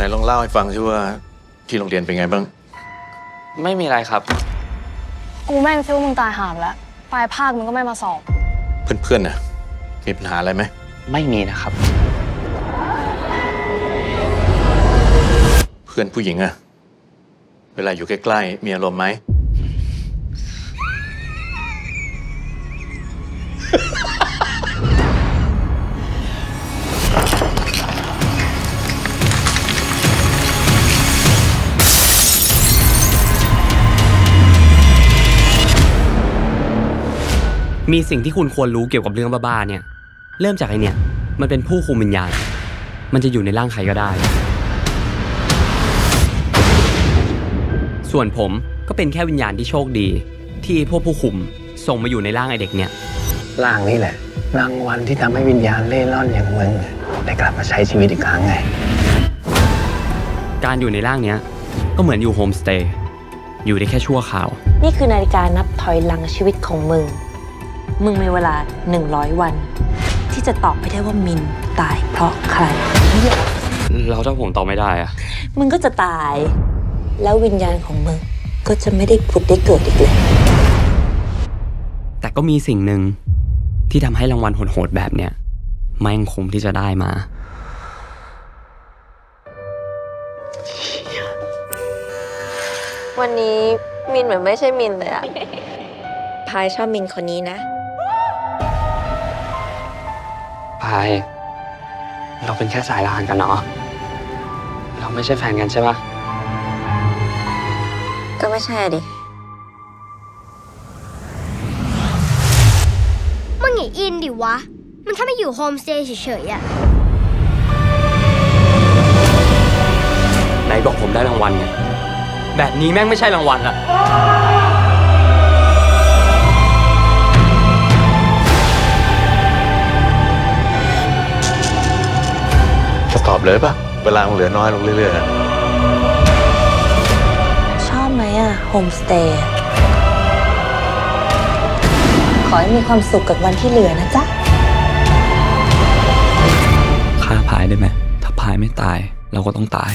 ไหนลองเล่าให้ฟังสิว่าที่โรงเรียนเป็นไงบ้าง ไม่มีอะไรครับ กูแม่งคิดว่ามึงตายหามแล้ว ปลายภาคมึงก็ไม่มาสอบ เพื่อนๆน่ะมีปัญหาอะไรไหม ไม่มีนะครับ เพื่อนผู้หญิงอะเวลาอยู่ใกล้ๆมีอารมณ์ไหม มีสิ่งที่คุณควรรู้เกี่ยวกับเรื่องบ้าๆเนี่ย เริ่มจากไอเนี่ย มันเป็นผู้คุมวิญญาณ มันจะอยู่ในร่างใครก็ได้ ส่วนผมก็เป็นแค่วิญญาณที่โชคดี ที่พวกผู้คุมส่งมาอยู่ในร่างไอเด็กเนี่ย ร่างนี่แหละ รางวัลที่ทำให้วิญญาณเล่ร่อนอย่างมึงได้กลับมาใช้ชีวิตอีกครั้งไง การอยู่ในร่างเนี้ย ก็เหมือนอยู่โฮมสเตย์ อยู่ได้แค่ชั่วคราว นี่คือนาฬิกานับถอยหลังชีวิตของมึง มึงมีเวลา 100 วัน ที่จะตอบไปได้ว่ามินตายเพราะใครแล้วถ้าผมตอบไม่ได้อะมึงก็จะตาย แล้ววิญญาณของมึงก็จะไม่ได้ผุดได้เกิดอีกเลย แต่ก็มีสิ่งหนึ่งที่ทำให้รางวัลโหดๆแบบเนี้ยแม่งคุ้มที่จะได้มา วันนี้มินเหมือนไม่ใช่มินเลยอะพายชอบมินคนนี้นะ พาย เราเป็นแค่สายรางกันเนาะเราไม่ใช่แฟนกันใช่ปะก็ไม่ใช่อะดิ มึงอย่าอินดิวะ มันแค่มาอยู่โฮมสเตย์เฉยๆอะไหนบอกผมได้รางวัลไงแบบนี้แม่งไม่ใช่รางวัลละ ตอบเลยปะเวลามันเหลือน้อยลงเรื่อยๆอะชอบไหมอะโฮมสเตย์ ขอให้มีความสุขกับวันที่เหลือนะจ๊ะฆ่าพายได้ไหม ถ้าพายไม่ตาย เราก็ต้องตาย